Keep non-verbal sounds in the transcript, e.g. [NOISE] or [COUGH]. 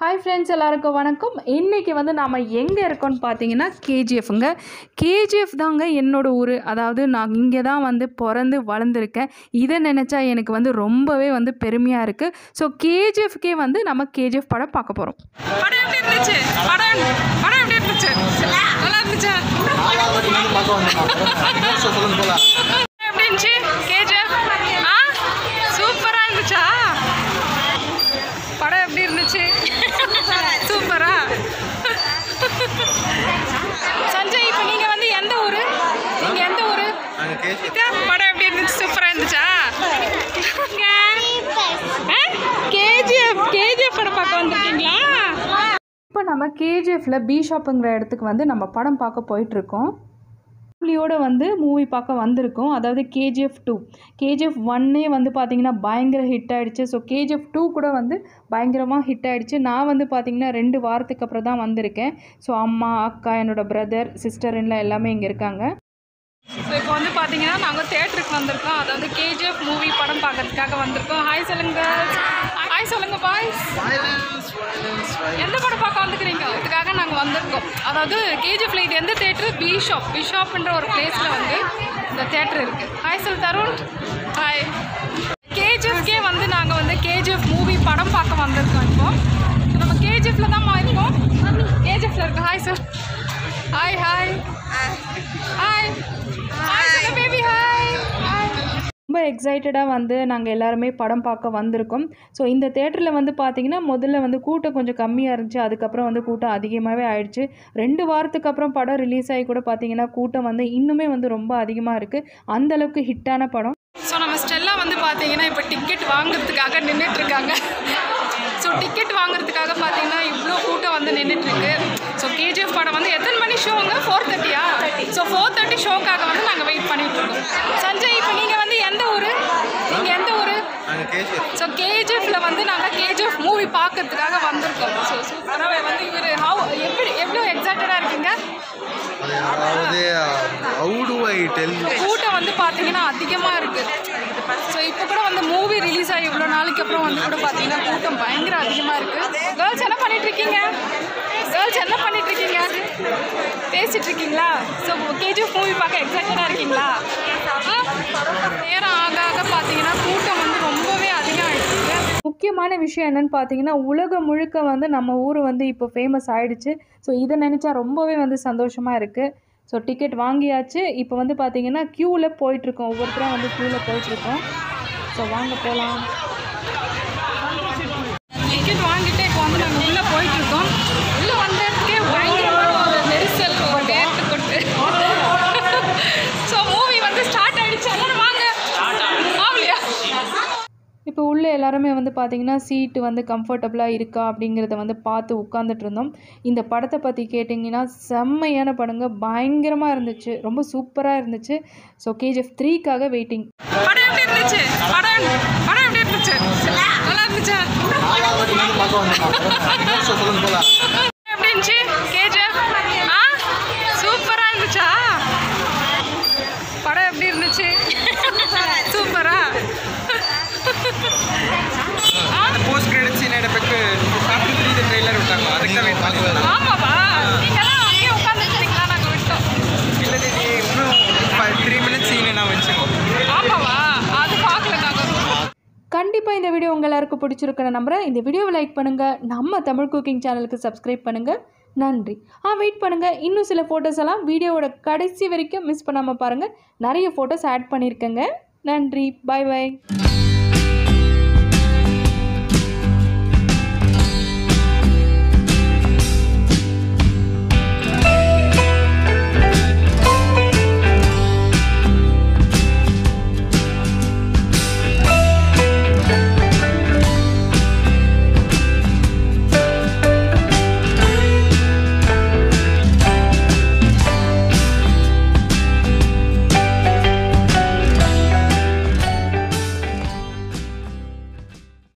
Hi friends எல்லாருக்கும் வணக்கம். இன்றைக்கி வந்து நாம் எங்கே இருக்கோம்னு பார்த்தீங்கன்னா கேஜிஎஃப்ங்க. கேஜிஎஃப் தாங்க என்னோட ஊர். அதாவது நான் இங்கே தான் வந்து பிறந்து வளர்ந்துருக்கேன். இதை நினச்சா எனக்கு வந்து ரொம்பவே வந்து பெருமையாக இருக்குது ஸோ கேஜிஎஃப்கே வந்து நம்ம கேஜிஎஃப் படம் பார்க்க போகிறோம் படம் எப்படி இருந்துச்சு? படம் படம் எப்படி இருந்துச்சு? நல்லா இருந்துச்சா [LAUGHS] எப்படி இருந்துச்சு கேஜிஎஃப் ஆ சூப்பரா இருந்துச்சா படம் எப்படி இருந்துச்சு சூப்பரா சஞ்சய் இப்போ நீங்க வந்து எந்த ஊரு நீங்க எந்த ஊரு அக்கா, படம் எப்படி இருந்துச்சு சூப்பரா இருந்துச்சா கேஜிஎஃப் கேஜிஎஃப் படம் பார்க்க வந்திருக்கீங்களா இப்போ நம்ம கேஜிஎஃப்பில் பி ஷாப்புங்கிற இடத்துக்கு வந்து நம்ம படம் பார்க்க போயிட்டுருக்கோம். ஃபேமிலியோடு வந்து மூவி பார்க்க வந்திருக்கோம். அதாவது கேஜிஎஃப் டூ கேஜிஎஃப் ஒன்னே வந்து பார்த்திங்கன்னா பயங்கர ஹிட் ஆகிடுச்சு ஸோ கேஜிஎஃப் டூ கூட வந்து பயங்கரமாக ஹிட் ஆகிடுச்சு நான் வந்து பார்த்திங்கன்னா ரெண்டு வாரத்துக்கு அப்புறம் தான் வந்திருக்கேன். ஸோ அம்மா அக்கா என்னோட பிரதர் சிஸ்டர் எல்லாம் எல்லாமே இங்கே இருக்காங்க. ஸோ இப்போ வந்து பார்த்தீங்கன்னா நாங்கள் தேட்டருக்கு வந்திருக்கோம். அதாவது கேஜிஎஃப் மூவி படம் பார்க்கறதுக்காக வந்திருக்கோம். ஹாய் சொல்லுங்க. ஹாய் சொல்லுங்க பாய்ஸ் எந்த படம் பார்க்க வந்துக்கிறீங்க? இதுக்காக நாங்கள் வந்திருக்கோம். அதாவது கேஜிஎஃப்ல இது எந்த தேட்டரு பிஷாப் பிஷாப்ன்ற ஒரு பிளேஸில் வந்து இந்த தேட்டர் இருக்குது ஹாய் சொல் தருண் ஹாய் கேஜிஎஃப்கே வந்து நாங்கள் வந்து கேஜிஎஃப் மூவி படம் பார்க்க வந்திருக்கோம் இப்போ. நம்ம கேஜிஎஃப்ல தான் இருக்கோம். கேஜிஎஃப்ல இருக்கோம் hi sir hi hi hi hi சொல்லுங்க பேபி ஹாய் ஹாய் ரொம்ப எக்ஸைட்டடாக வந்து நாங்கள் எல்லாருமே படம் பார்க்க வந்திருக்கோம். ஸோ இந்த தேட்டரில் வந்து பார்த்திங்கன்னா முதல்ல வந்து கூட்டம் கொஞ்சம் கம்மியாக இருந்துச்சு. அதுக்கப்புறம் வந்து கூட்டம் அதிகமாகவே ஆயிடுச்சு. ரெண்டு வாரத்துக்கு அப்புறம் படம் ரிலீஸ் ஆகி கூட பார்த்திங்கன்னா கூட்டம் வந்து இன்னுமே வந்து ரொம்ப அதிகமாக இருக்குது அந்தளவுக்கு ஹிட்டான படம். ஸோ நம்ம ஸ்டெல்லா வந்து பார்த்தீங்கன்னா இப்போ டிக்கெட் வாங்குறதுக்காக நின்றுட்டுருக்காங்க ஸோ டிக்கெட் வாங்குறதுக்காக பார்த்தீங்கன்னா இவ்வளோ கூட்டம் வந்து நின்றுட்டுருக்கு ஸோ கேஜிஎஃப் படம் வந்து எத்தனை மணி ஷோங்க ஃபோர் தேர்ட்டியா ஸோ ஃபோர் தேர்ட்டி ஷோக்காக வந்து நாங்கள் வெயிட் பண்ணிட்டு இருக்கோம் சஞ்சய் இப்போ நீங்கள் வந்து எந்த ஊர் நீங்கள் எந்த ஊர் ஸோ கேஜிஎஃப்ல வந்து நாங்கள் கேஜிஎஃப் மூவி பார்க்கறதுக்காக வந்திருக்கோம். ஸோ சூப்பராக வந்து இவர் ஹவு எப்படி எவ்வளோ எக்ஸைட்டடாக இருக்கீங்க? அதாவது கூட்டம் வந்து பார்த்தீங்கன்னா அதிகமாக இருக்குது ஸோ இப்போ கூட வந்து மூவி ரிலீஸ் ஆகி இவ்வளோ நாளைக்கு அப்புறம் வந்து கூட பார்த்தீங்கன்னா கூட்டம் பயங்கர அதிகமாக இருக்குது கேர்ள்ஸ் என்ன பண்ணிட்டு இருக்கீங்க? கேர்ள்ஸ் என்ன பண்ணிட்டு இருக்கீங்க? பேசிட்டு இருக்கீங்களா? ஸோ கேஜிஎஃப் மூவி பார்க்க எக்ஸைட்டடாக இருக்கீங்களா? முக்கியமான விஷயம் என்னன்னு பார்த்தீங்கன்னா உலகம் முழுக்க வந்து நம்ம ஊர் வந்து இப்போ ஃபேமஸ் ஆகிடுச்சு ஸோ இதை நினச்சா ரொம்பவே வந்து சந்தோஷமாக இருக்குது ஸோ டிக்கெட் வாங்கியாச்சு. இப்போ வந்து பார்த்தீங்கன்னா க்யூவில் போயிட்டுருக்கோம் ஒவ்வொருத்தரும் வந்து க்யூவில் போயிட்டுருக்கோம் ஸோ வாங்க போகலாம் டிக்கெட் வாங்கிட்டு இப்போ வந்து நாங்கள் உள்ளே போயிட்டு இருக்கோம் உள்ளே வந்ததுக்கே பயங்கரமான ஒரு நெரிசல் ஒரு வேர்த்து கொட்டு ஸோ மூவி வந்து ஸ்டார்ட் ஆயிடுச்சு எல்லாரும் வாங்க ஆகலையா இப்போ உள்ள எல்லாருமே வந்து பார்த்தீங்கன்னா சீட்டு வந்து கம்ஃபர்டபுளாக இருக்கா அப்படிங்கிறத வந்து பார்த்து உட்காந்துட்டு இருந்தோம் இந்த படத்தை பற்றி கேட்டிங்கன்னா செம்மையான படங்க. பயங்கரமாக இருந்துச்சு. ரொம்ப சூப்பராக இருந்துச்சு. ஸோ கேஜிஎஃப் த்ரீக்காக வெயிட்டிங் படம் எப்படி இருந்துச்சு? படம் படம் எப்படி இருந்துச்சு? நல்லா இருந்துச்சு கேஜிஎஃப் ஆ சூப்பராக இருந்துச்சா படம் எப்படி இருந்துச்சு சூப்பரா ஆ போஸ்ட் கிரெடிட் சீன் எடுப்பக்கு ட்ரெய்லர் விட்டாங்க அதுக்கு தான் வெயிட் பண்ணிட்டு ஆமாவா நீங்களாம் அங்கேயே உட்காந்துருக்கீங்களா நாங்கள் விட்டோம். இல்லை நீ இன்னும் த்ரீ மினிட்ஸ் சீன் நான் வச்சுக்கோம் ஆமாவா? அது பார்க்கல நாங்கள் கண்டிப்பாக இந்த வீடியோ உங்கள் எல்லாருக்கும் பிடிச்சிருக்குன்னு நம்புகிறேன் இந்த வீடியோவை லைக் பண்ணுங்கள் நம்ம தமிழ் குக்கிங் சேனலுக்கு சப்ஸ்கிரைப் பண்ணுங்கள் நன்றி. ஆ வெயிட் பண்ணுங்கள் இன்னும் சில ஃபோட்டோஸ் எல்லாம் வீடியோவோட கடைசி வரைக்கும் மிஸ் பண்ணாமல் பாருங்கள் நிறைய ஃபோட்டோஸ் ஆட் பண்ணியிருக்கேங்க நன்றி. பாய் பாய்